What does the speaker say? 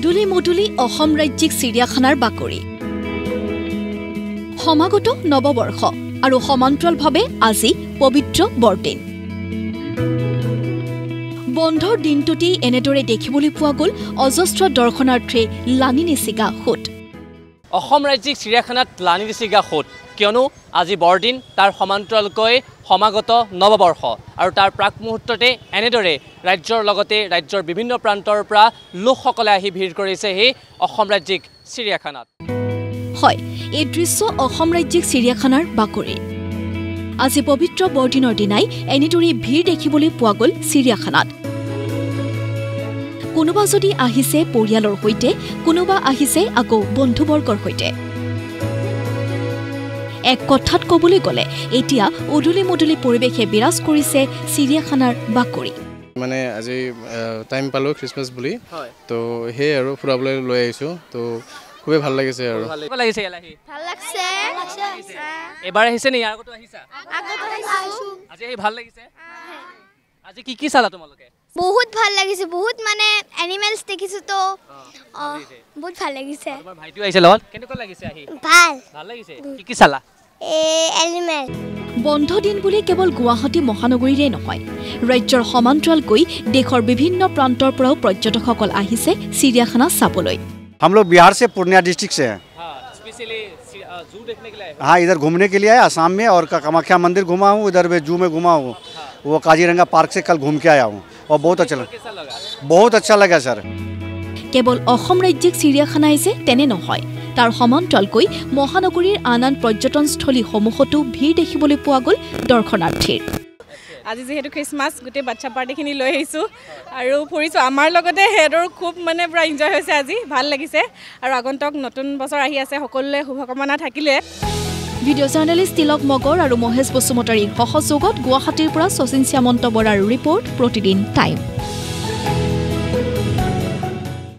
উদুলি মুদুলি অসম ৰাজ্যিক চিৰিয়াখানাৰ বাকৰি। সমাগত নৱবৰ্ষ আৰু সমান্তৰালভাৱে আজি পবিত্ৰ বৰদিন। বন্ধৰ দিনটোতেই এনেদৰে দেখিবলৈ পোৱা গ'ল অজস্ৰ দৰ্শনাৰ্থীৰ লানি নিচিগা সোঁত। অসম ৰাজ্যিক চিৰিয়াখানাত লানি দিছিগা সোঁত। কিয়নো আজি বৰদিন তাৰ সমান্তৰালকৈ সমাগত নৱবৰ্ষ। আৰু তাৰ প্ৰাক মুহূৰ্ততে এনেদৰে ৰাজ্যৰ লগতে ৰাজ্যৰ বিভিন্ন প্ৰান্তৰ পৰা লোকসকলে আহি ভিৰ কৰিছে সেই অসম ৰাজ্যিক চিৰিয়াখানাত। হয় এই দৃশ্য অসম ৰাজ্যিক চিৰিয়াখানাৰ বাকৰিৰ আজি পবিত্ৰ বৰদিনৰ দিনাই এনেদৰে ভিৰ দেখিবলৈ পোৱা গ'ল চিৰিয়াখানাত। কোনোবা যদি আহিছে পৰিয়ালৰ সৈতে কোনোবা আহিছে আকৌ বন্ধুবৰ্গৰ সৈতে। এক কথাত ক'বলৈ গ'লে এতিয়া উদুলি মুদুলি পৰিৱেশে বিৰাজ কৰিছে চিৰিয়াখানাৰ বাকৰি। মানে আজি টাইম পালোঁ খ্ৰীষ্টমাছ বুলি। হয়। তো সেয়ে আৰু ফুৰাবলৈ লৈ আহিছোঁ। তো খুবেই ভাল লাগিছে আৰু। লাগিছে ভাল লাগছে। এবাৰ আহিছে নি? ইয়াৰ আগতো আহিছা। আজি আহি ভাল লাগিছে? আজি কি কি চালা তোমালোকে? বহুত ভাল লাগিছে বহুত মানে এনিমেলছ দেখিছোঁ তো অঁ বহুত ভাল লাগিছে তোমাৰ ভাইটিও আহিছে লগত কেনেকুৱা লাগিছে আহি ভাল ভাল লাগিছে কি কি চালা এই এনিমেল বন্ধ দিন বুলি কেৱল গুৱাহাটী মহানগৰীৰে নহয় ৰাজ্যৰ সমান্তৰালকৈ দেশৰ বিভিন্ন প্ৰান্তৰ পৰাও পৰ্যটকসকল আহিছে চিৰিয়াখানা চাবলৈ हम लोग बिहार से पूर्णिया डिस्ट्रिक्ट से हैं स्पेशली जू देखने के लिए आए हाँ इधर घूमने के लिए आया आसाम में और का- कामाख्या मंदिर घुमा हूँ इधर भी जू में घुमा हूँ वो काजीरंगा पार्क से कल घूम के आया हूँ और बहुत अच्छा लगा कैसा लगा बहुत अच्छा लगा सर কেৱল অসম ৰাজ্যিক চিৰিয়াখানাই যে তেনে নহয় তাৰ সমান্তৰালকৈ মহানগৰীৰ আন আন পৰ্যটনস্থলীসমূহতো ভিৰ দেখিবলৈ পোৱা গ'ল দৰ্শনাৰ্থীৰ আজি যিহেতু খ্ৰীষ্টমাছ গোটেই বাচ্ছা পাৰ্টিখিনি লৈ আহিছোঁ আৰু ফুৰিছোঁ আমাৰ লগতে সিহঁতৰো খুব মানে পূৰা এনজয় হৈছে আজি ভাল লাগিছে আৰু আগন্তুক নতুন বছৰ আহি আছে সকলোৰে শুভকামনা থাকিলে ভিডিঅ' জাৰ্নেলিষ্ট তিলক মগৰ আৰু মহেশ বসুমতাৰীৰ সহযোগত গুৱাহাটীৰ পৰা শচীন শ্যামন্ত বৰাৰ ৰিপৰ্ট প্ৰতিদিন টাইম